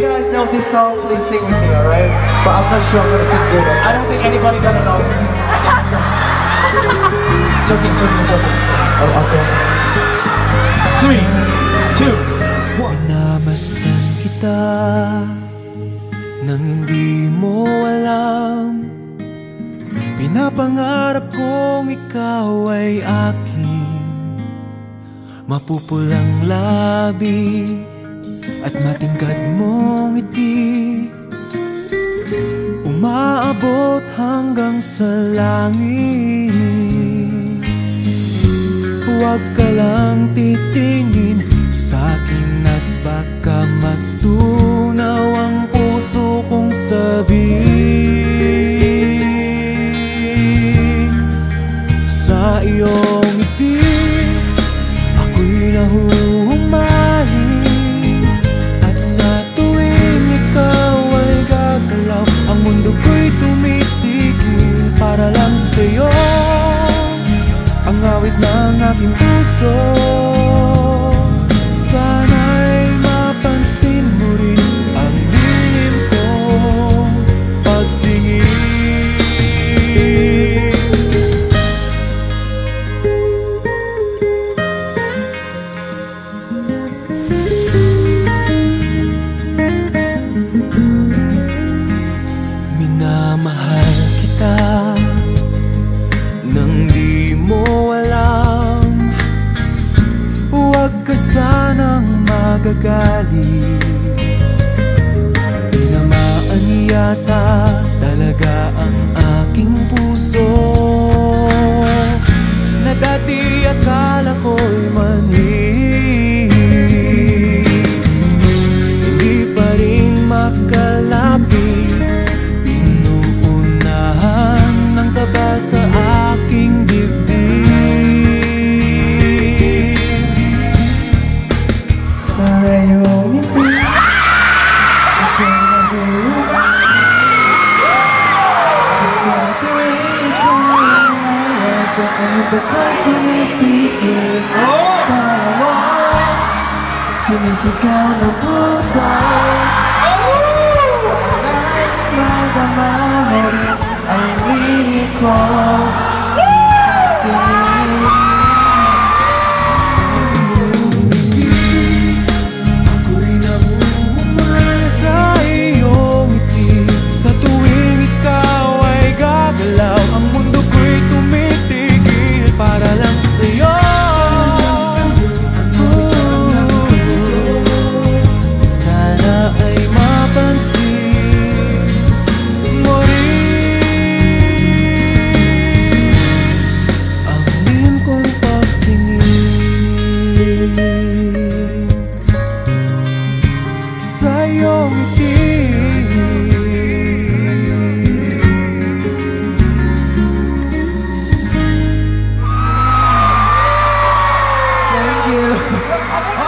you guys know this song, please sing with me, alright? But I'm not sure I'm gonna sing good. I don't think anybody gonna know. Okay, joking, joking, joking, joking. I'll go. Three, two, one. Namasdan kita Nang hindi mo alam Pinapangarap kong ikaw ay akin Mapupulang labi at matingkad mong ngiti. Umaabot hanggang sa langit. Huwag ka lang titingin sa akin at baka matunaw ang puso kong sabihin. ng aking puso. Sana'y mapansin mo rin ang lilim kong pagtingin. Minamahal kita ng di magagaling soon as you gonna out my I need you Other